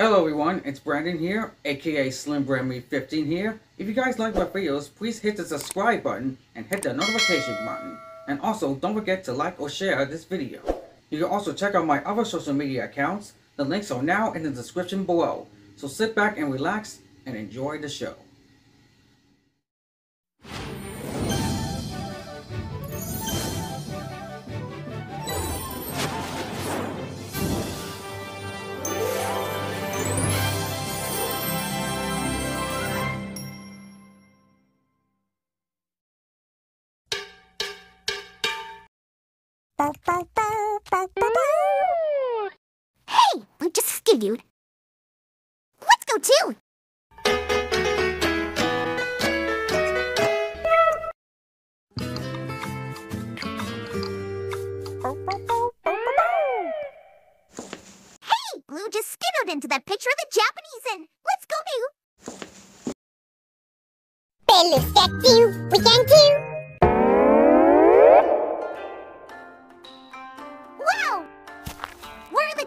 Hello everyone, it's Brandon here, aka Slim Brand 15 here. If you guys like my videos, please hit the subscribe button and hit the notification button. And also, don't forget to like or share this video. You can also check out my other social media accounts. The links are now in the description below. So sit back and relax and enjoy the show. Hey, I'm just scared. Let's go too. Hey, Blue just skittered into that picture of the Japanese in. Let's go, Blue. Perfecto. We can too.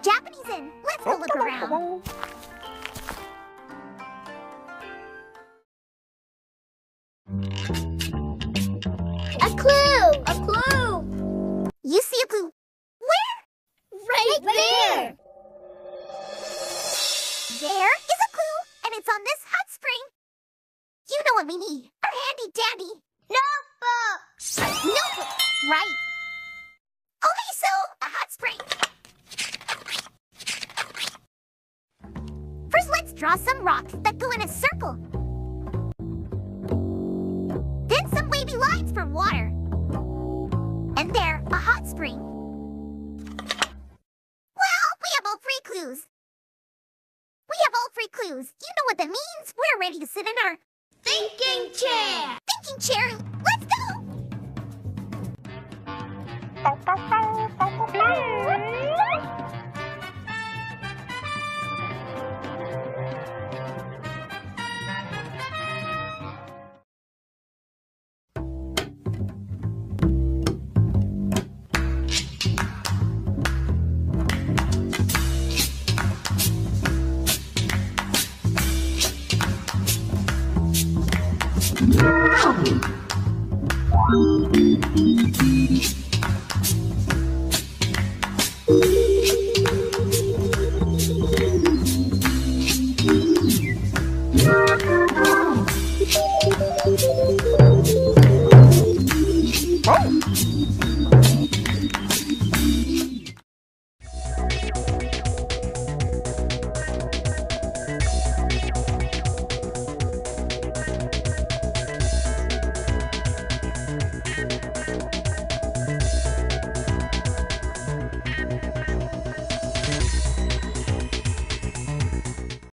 Japanese Inn? Let's go look around. A clue! A clue! You see a clue? Where? Right, there! There is a clue, and it's on this hot spring. You know what we need. Our handy dandy. Notebook! Notebook, right. Okay, so, a hot spring. First, let's draw some rocks that go in a circle. Then some wavy lines for water. And there, a hot spring. Well, we have all three clues. We have all three clues. You know what that means. We're ready to sit in our thinking chair. Thinking chair. Let's go. Thank you.